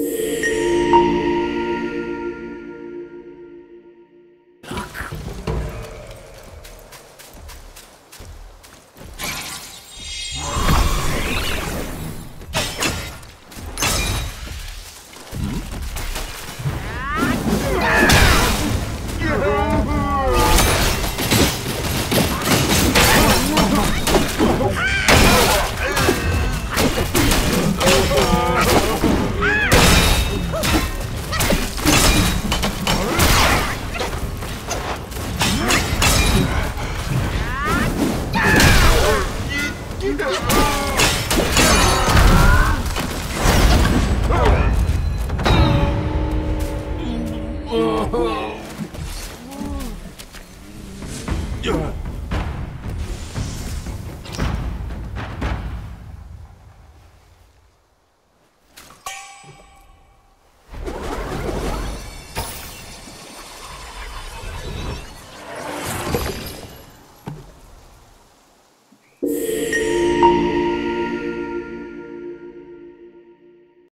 Look. Yeah.